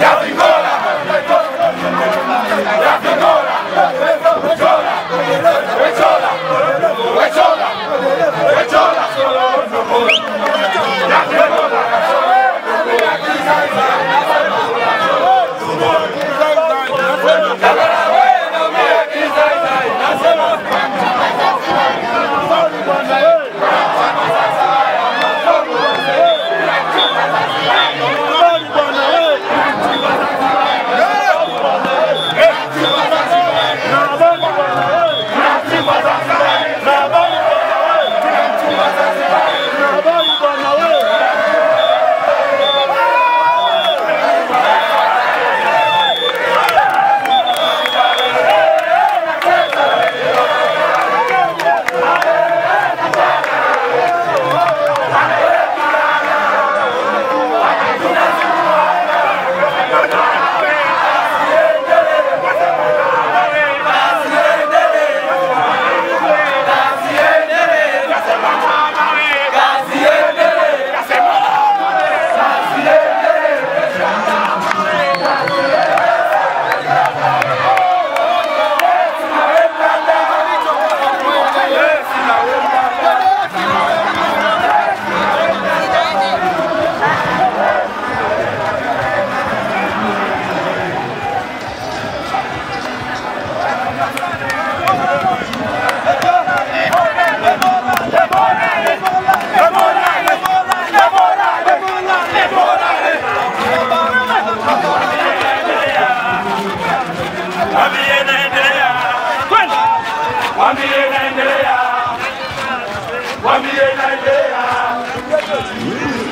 Yeah.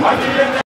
Amepata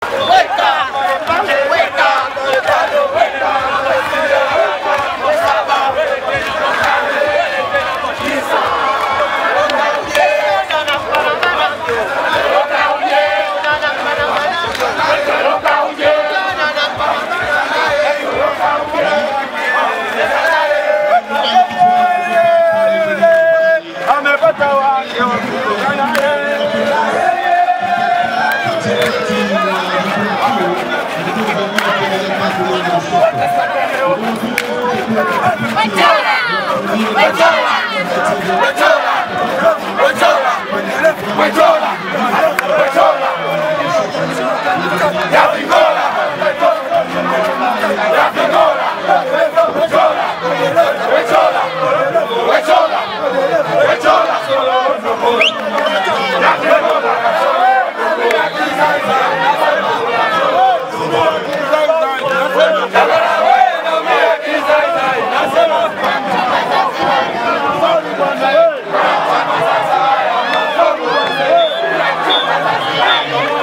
Amen.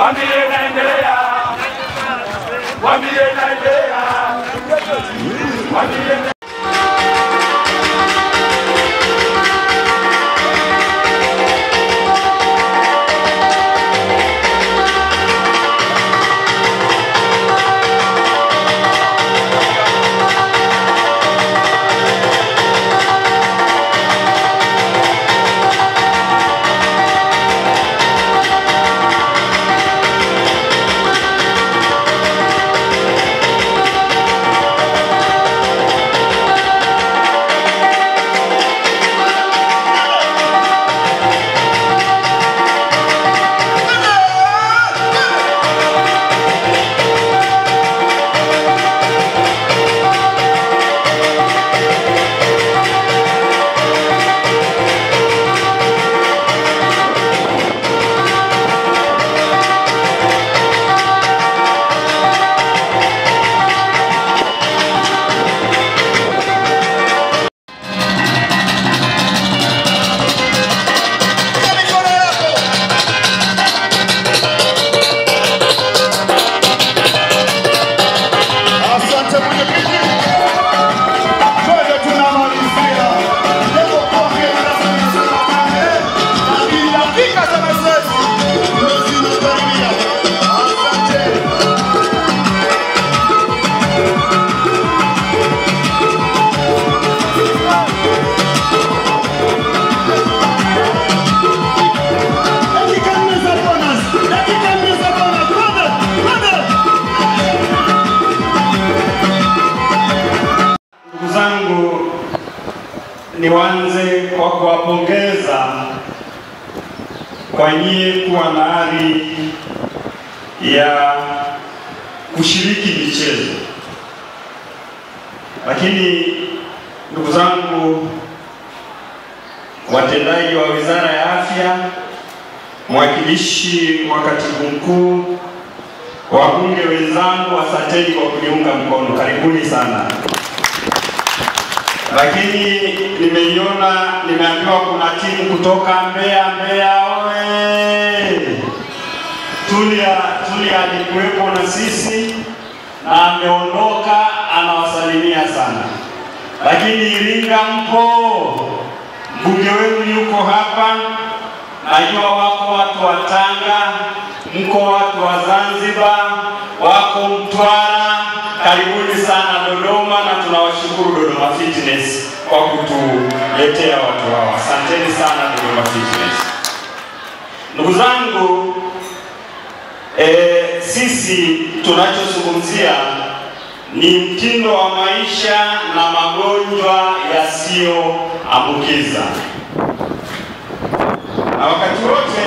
Wambie Nigeria, wambie Nigeria, wambie Nigeria. Niwanze kwa kuwapongeza kwa nyie kuwa na ari ya kushiriki michezo, lakini ndugu zangu watendaji wa Wizara ya Afya, mwakilishi wa katibu mkuu, wabunge wenzangu, asanteni kwa kuniunga mkono, karibuni sana lakini nimeiona, nimeambiwa kuna timu kutoka Mbeya. Mbeya oye! Tulia, Tulia alikuwepo na sisi na ameondoka, anawasalimia sana. Lakini Iringa mpo, mbunge wenu yuko hapa, najua wako watu wa Tanga, mko watu wa Zanzibar, wako Mtwara, karibuni sana Dodoma, na tunawashukuru Dodoma Fitness kwa kutuletea watu hawa. Asanteni sana Dodoma Fitness. Ndugu zangu, e, sisi tunachozungumzia ni mtindo wa maisha na magonjwa yasiyoambukiza, na wakati wote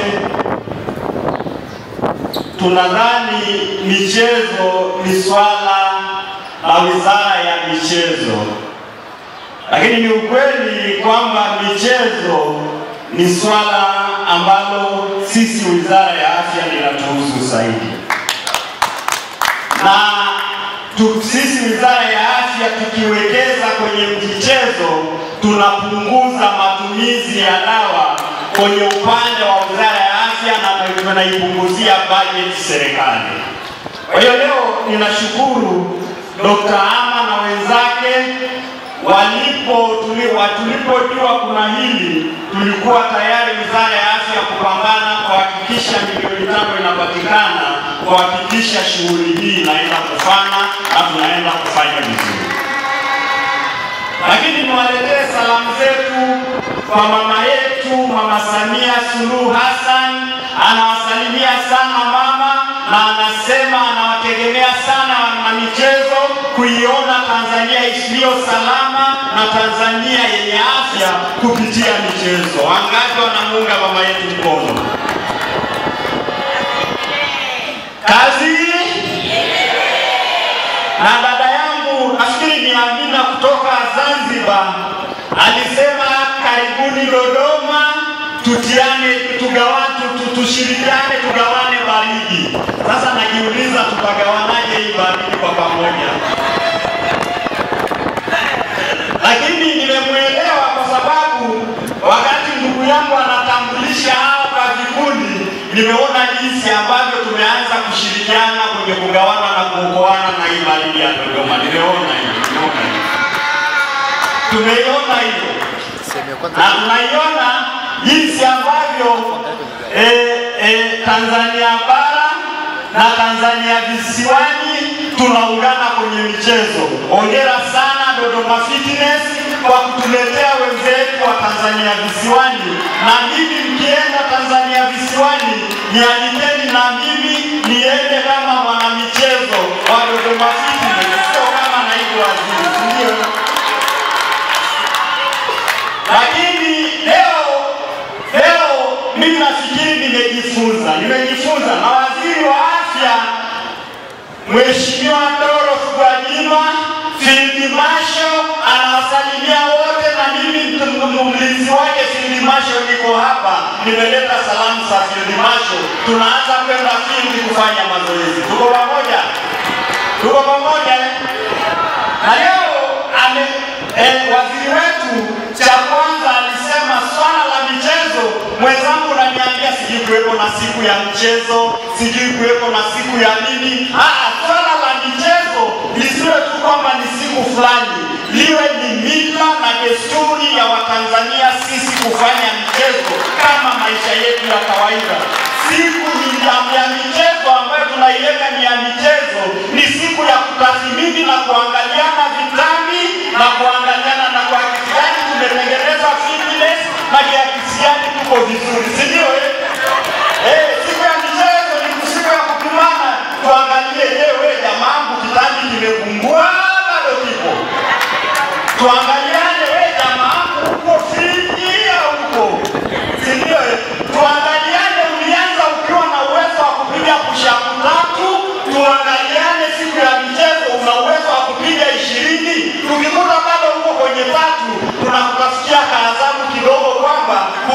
tunadhani michezo ni swala la wizara ya michezo, lakini ni ukweli kwamba michezo ni swala ambalo sisi wizara ya afya linatuhusu zaidi, na tu, sisi wizara ya afya tukiwekeza kwenye michezo tunapunguza matumizi ya dawa kwenye upande wa wizara ya afya na tunaipunguzia bajeti serikali. Kwa hiyo leo ninashukuru Dr. Ama na wenzake walipo tuliwa tulipojua kuna hili, tulikuwa tayari wizara ya afya kupambana kuhakikisha milioni tano inapatikana kuhakikisha shughuli hii inaenda kufana na tunaenda kufanya vizuri. Lakini niwaletee salamu zetu kwa mama yetu Mama Samia Suluhu Hassan, anawasalimia sana mama na anasema anawategemea sana wana michezo kuiona Tanzania iliyo salama na Tanzania yenye afya kupitia michezo. Wangapi wanamuunga mama yetu mkono? Kazi na dada yangu nafikiri ni Amina kutoka Zanzibar alisema Dodoma, tutiane tugawane, tu- tushirikiane tugawane baridi. Sasa najiuliza tutagawanaje hii baridi kwa pamoja? Lakini nimemwelewa kwa sababu wakati ndugu yangu anatambulisha hapa vikundi, nimeona jinsi ambavyo tumeanza kushirikiana kwenye kugawana na kuokoana na hii baridi ya Dodoma. Nimeona hiyo, nimeona hiyo, tumeiona hiyo na tunaiona jinsi ambavyo e, e, Tanzania bara na Tanzania visiwani tunaungana kwenye michezo. Hongera sana Dodoma Fitness kwa kutuletea wenzetu wa Tanzania visiwani, na mimi mkienda Tanzania visiwani nialikeni na mimi niende kama mwanamichezo wa Dodoma Fitness, sio kama naibu waziri, si ndio? lakini leo leo mimi nafikiri nimejifunza nimejifunza na waziri wa afya Mheshimiwa Ndoro Gwajima Field Marshal anawasalimia wote, na mimi mlinzi wake Field Marshal niko hapa, nimeleta salamu za Field Marshal. Tunaanza kwenda field kufanya mazoezi. Tuko pamoja? Tuko pamoja eh? na leo ame, eh, waziri wetu cha kwanza alisema swala la michezo. Mwenzangu kuwepo na siku ya mchezo, sijui kuwepo na siku ya nini. Ah, swala la michezo lisiwe tu kwamba ni siku fulani, liwe ni mila na desturi ya Watanzania sisi kufanya michezo kama maisha yetu ya kawaida. Siku ya, michezo ambayo tunaiweka ni ya michezo, ni siku ya kutathmini na kuangaliana vitani na kuangaliana na kwa kiasi gani tumetengeneza fitness na kiasi gani tuko vizuri, si ndio?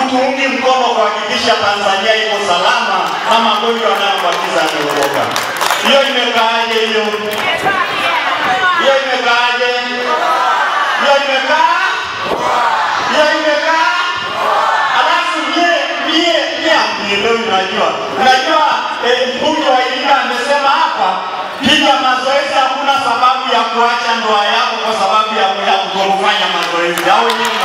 Hutuungi mkono kuhakikisha Tanzania iko salama na magonjwa yanayoambukiza yameondoka. Hiyo imekaaje hiyo? Hiyo imekaaje? Hiyo imekaa? Hiyo imekaa? Alafu mie mie mie amnielewi, unajua unajua eh, wa Iringa amesema hapa, piga mazoezi, hakuna sababu ya kuacha ndoa yako kwa sababu ya ya kutofanya mazoezi. Au nyinyi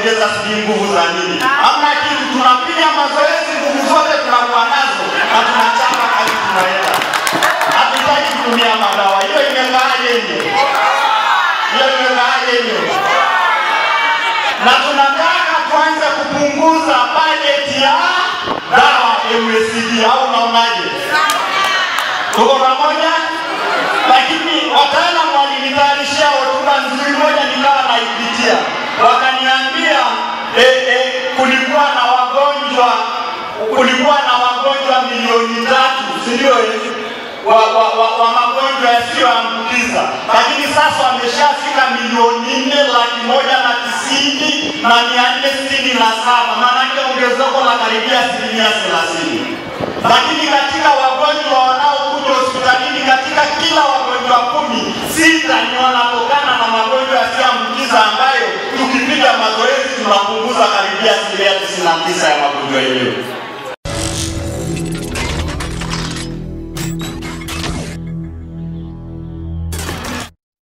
kuongeza sijui nguvu za nini. Hamna kitu, tunapiga mazoezi, nguvu zote tunakuwa nazo na tunachapa kazi, tunaenda hatutaki kutumia madawa. Hiyo imekaa yenye, Hiyo imekaa yenye, Na tunataka tuanze kupunguza bajeti ya dawa MSD, au unaonaje? Tuko pamoja? Lakini wataalamu walinitayarishia hotuba nzuri moja, nikawa naipitia, wakaniambia eh, eh, kulikuwa na wagonjwa kulikuwa na wagonjwa milioni tatu, si eh? wa, wa, wa, wa magonjwa yasiyoambukiza, lakini sasa wameshafika milioni nne laki moja na tisini na mia nne sitini na saba maanake ongezeko la karibia asilimia thelathini. Lakini katika wagonjwa wanaokuja hospitalini, katika kila wagonjwa kumi, sita ni wanatokana na magonjwa yasiyoambukiza ambayo tukipiga mazoezi tunapunguza karibia asilimia tisini na tisa ya magonjwa yenyewe.